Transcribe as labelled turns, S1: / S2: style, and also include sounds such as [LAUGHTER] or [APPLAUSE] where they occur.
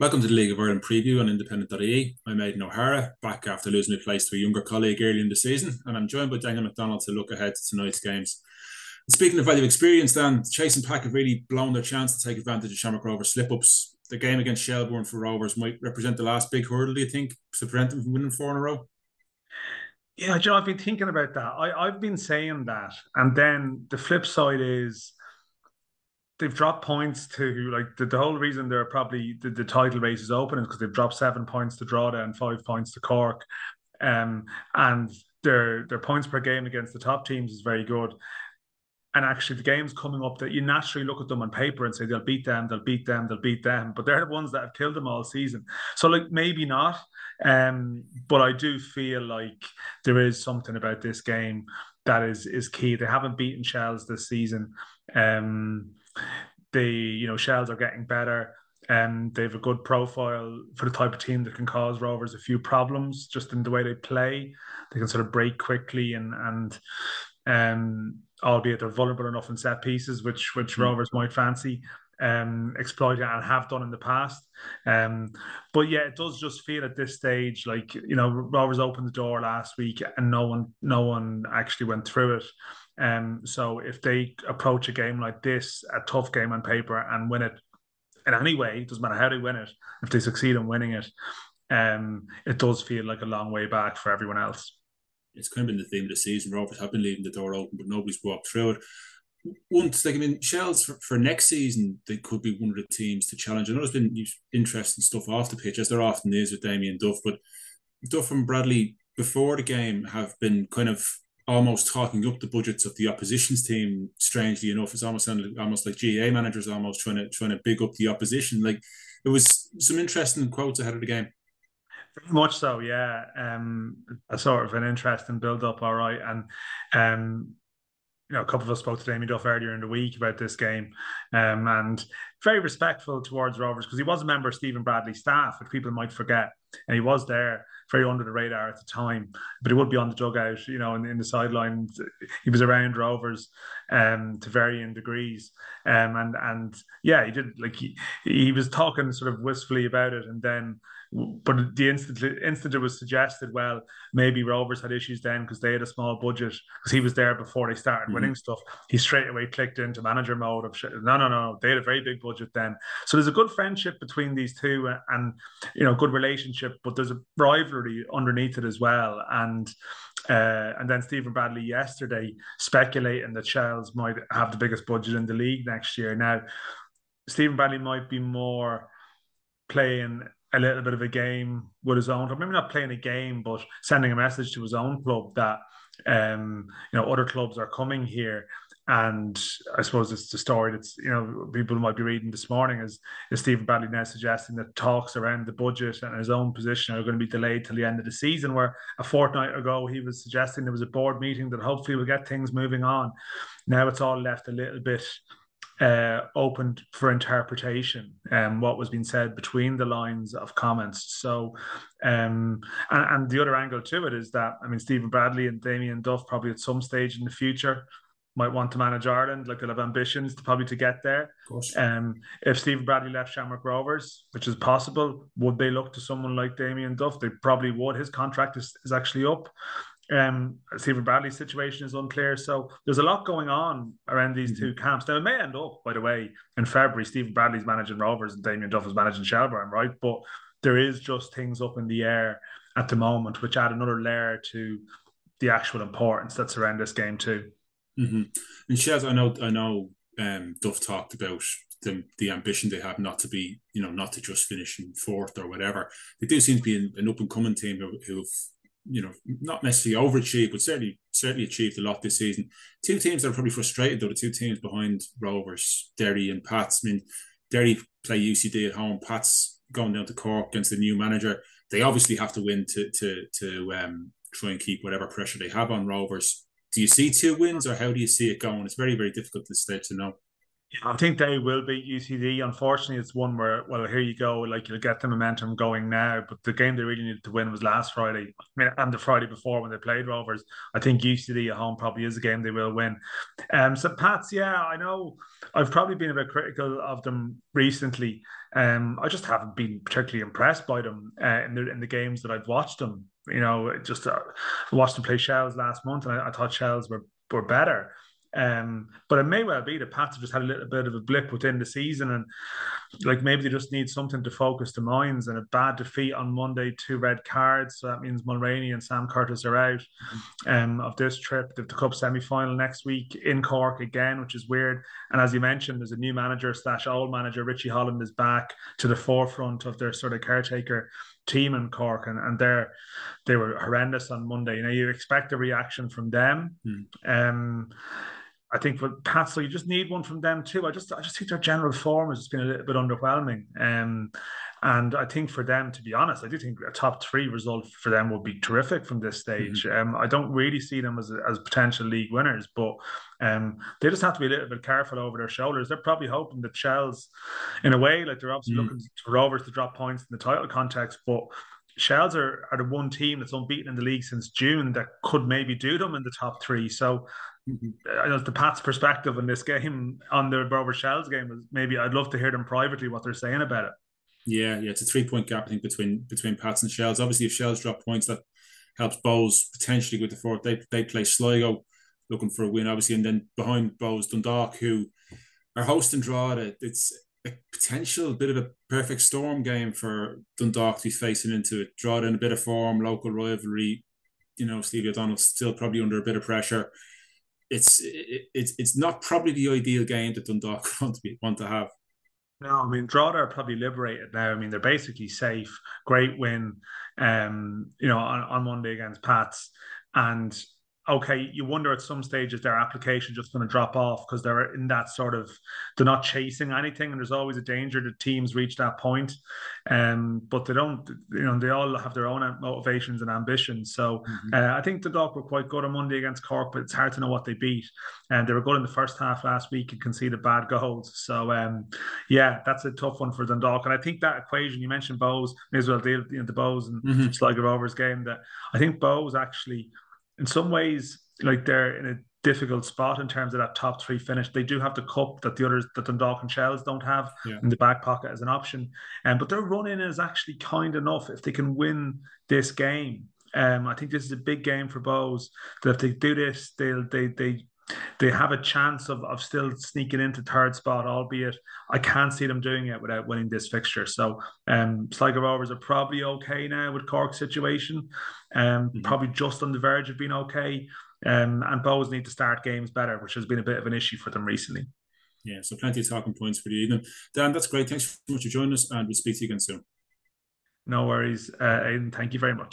S1: Welcome to the League of Ireland preview on independent.ie. I'm Aidan O'Hara, back after losing my place to a younger colleague early in the season, and I'm joined by Daniel McDonnell to look ahead to tonight's games. And speaking of value experience, Dan, Chase and Pack have really blown their chance to take advantage of Shamrock Rovers slip ups. The game against Shelbourne for Rovers might represent the last big hurdle, do you think, to prevent them from winning four in a row?
S2: Yeah, Joe, I've been thinking about that. I, I've been saying that. And then the flip side is they've dropped points to like the, the whole reason they're probably the, the title race is open is because they've dropped seven points to Drogheda and five points to Cork. Um, and their their points per game against the top teams is very good. And actually, the games coming up that you naturally look at them on paper and say they'll beat them, they'll beat them, they'll beat them, but they're the ones that have killed them all season. So, like, maybe not. Um, but I do feel like there is something about this game that is is key. They haven't beaten Shels this season. Um, the you know Shels are getting better. and they have a good profile for the type of team that can cause Rovers a few problems just in the way they play. They can sort of break quickly and and um, albeit they're vulnerable enough in set pieces, which which mm. Rovers might fancy um, exploiting and have done in the past. Um, but yeah, it does just feel at this stage like you know Rovers opened the door last week and no one no one actually went through it. Um, so if they approach a game like this, a tough game on paper, and win it in any way, doesn't matter how they win it, if they succeed in winning it, um, it does feel like a long way back for everyone else.
S1: It's kind of been the theme of the season. Rovers have been leaving the door open, but nobody's walked through it. Once, like I mean, Shels for, for next season, they could be one of the teams to challenge. I know there's been interesting stuff off the pitch, as there often is with Damien Duff, but Duff and Bradley before the game have been kind of almost talking up the budgets of the opposition's team. Strangely enough, it's almost sounded almost like GAA managers almost trying to trying to big up the opposition. Like it was some interesting quotes ahead of the game.
S2: Very much so, yeah. Um, a sort of an interesting build up, all right, and um, you know, a couple of us spoke to Damien Duff earlier in the week about this game, um, and very respectful towards Rovers because he was a member of Stephen Bradley's staff, which people might forget, and he was there very under the radar at the time, but he would be on the dugout, you know, in, in the sidelines. He was around Rovers um, to varying degrees, um, and and yeah, he did like he he was talking sort of wistfully about it, and then but the instant instant it was suggested, well, maybe Rovers had issues then because they had a small budget because he was there before they started mm-hmm. winning stuff. He straight away clicked into manager mode of no, no, no, they had a very big budget then. So there's a good friendship between these two, and, and you know, good relationship, but there's a rivalry underneath it as well, and. Uh, and then Stephen Bradley yesterday speculating that Shells might have the biggest budget in the league next year. Now, Stephen Bradley might be more playing a little bit of a game with his own, or maybe not playing a game, but sending a message to his own club that um, you know other clubs are coming here. And I suppose it's the story that's you know people might be reading this morning is is Stephen Bradley now suggesting that talks around the budget and his own position are going to be delayed till the end of the season. Where a fortnight ago he was suggesting there was a board meeting that hopefully will get things moving on. Now it's all left a little bit uh, opened for interpretation and um, what was being said between the lines of comments. So, um, and, and the other angle to it is that I mean Stephen Bradley and Damien Duff probably at some stage in the future might want to manage Ireland, like they'll have ambitions to probably to get there. Um, if Stephen Bradley left Shamrock Rovers, which is possible, would they look to someone like Damien Duff? They probably would. His contract is, is actually up. Um, Stephen Bradley's situation is unclear. So there's a lot going on around these mm-hmm. two camps. Now, it may end up, by the way, in February, Stephen Bradley's managing Rovers and Damien Duff is managing Shelbourne, right? But there is just things up in the air at the moment, which add another layer to the actual importance that's around this game too.
S1: Mm-hmm. And Shels, I know, I know, um, Duff talked about the, the ambition they have not to be, you know, not to just finish in fourth or whatever. They do seem to be an, an up and coming team who, who've you know, not necessarily overachieved, but certainly certainly achieved a lot this season. Two teams that are probably frustrated though, the two teams behind Rovers, Derry and Pats. I mean, Derry play UCD at home, Pats going down to Cork against the new manager. They obviously have to win to to to um, try and keep whatever pressure they have on Rovers. Do you see two wins, or how do you see it going? It's very very difficult to stage to know.
S2: I think they will beat UCD. Unfortunately, it's one where, well, here you go. Like you'll get the momentum going now, but the game they really needed to win was last Friday. I mean, and the Friday before when they played Rovers. I think UCD at home probably is a game they will win. Um, so Pats, yeah, I know I've probably been a bit critical of them recently. Um, I just haven't been particularly impressed by them uh, in the in the games that I've watched them. You know, just uh, watched them play Shels last month, and I, I thought Shels were were better. Um, but it may well be that Pats have just had a little bit of a blip within the season, and like maybe they just need something to focus the minds. And a bad defeat on Monday, two red cards, so that means Mulraney and Sam Curtis are out um, of this trip. They've the cup semi final next week in Cork again, which is weird. And as you mentioned, there's a new manager slash old manager, Richie Holland, is back to the forefront of their sort of caretaker team in Cork, and, and they're they were horrendous on Monday. You know, you expect a reaction from them. Mm. Um, I think with Pats, you just need one from them too. I just I just think their general form has just been a little bit underwhelming. Um, and I think for them, to be honest, I do think a top three result for them would be terrific from this stage. Mm-hmm. Um, I don't really see them as, as potential league winners, but um, they just have to be a little bit careful over their shoulders. They're probably hoping that Shels, in a way, like they're obviously mm-hmm. looking for Rovers to drop points in the title context, but Shels are, are the one team that's unbeaten in the league since June that could maybe do them in the top three. So I know the Pats' perspective in this game on the Rovers Shels game is maybe I'd love to hear them privately what they're saying about it.
S1: Yeah, yeah, it's a three point gap I think between between Pats and Shels. Obviously, if Shels drop points, that helps Bohs potentially with the fourth. They they play Sligo looking for a win, obviously, and then behind Bohs Dundalk, who are hosting Drogheda. It's a potential bit of a perfect storm game for Dundalk to be facing into it. Drogheda in a bit of form, local rivalry. You know, Stevie O'Donnell's still probably under a bit of pressure it's it, it's it's not probably the ideal game that Dundalk [LAUGHS] want to be want to have.
S2: No, I mean Drogheda are probably liberated now. I mean they're basically safe. Great win, um, you know, on, on Monday against Pats, and okay, you wonder at some stages their application just going to drop off because they're in that sort of they're not chasing anything, and there's always a danger that teams reach that point. Um, but they don't, you know, they all have their own motivations and ambitions. So mm-hmm. uh, I think the Dock were quite good on Monday against Cork, but it's hard to know what they beat. And they were good in the first half last week and conceded bad goals. So um, yeah, that's a tough one for Dundalk. And I think that equation you mentioned, Bohs may as well deal you know, the Bohs and mm-hmm. Sligo Rovers game. That I think Bohs actually in some ways, like they're in a difficult spot in terms of that top three finish. They do have the cup that the others, that Dundalk and Shels don't have yeah. in the back pocket as an option. Um, but their run in is actually kind enough if they can win this game. Um, I think this is a big game for Bohs. That if they do this, they'll they they they have a chance of, of still sneaking into third spot, albeit I can't see them doing it without winning this fixture. So um Sligo Rovers are probably okay now with Cork's situation. Um mm-hmm. probably just on the verge of being okay. Um and Bohs need to start games better, which has been a bit of an issue for them recently.
S1: Yeah, so plenty of talking points for the evening. Dan, that's great. Thanks so much for joining us and we'll speak to you again soon.
S2: No worries, uh, Aidan. Thank you very much.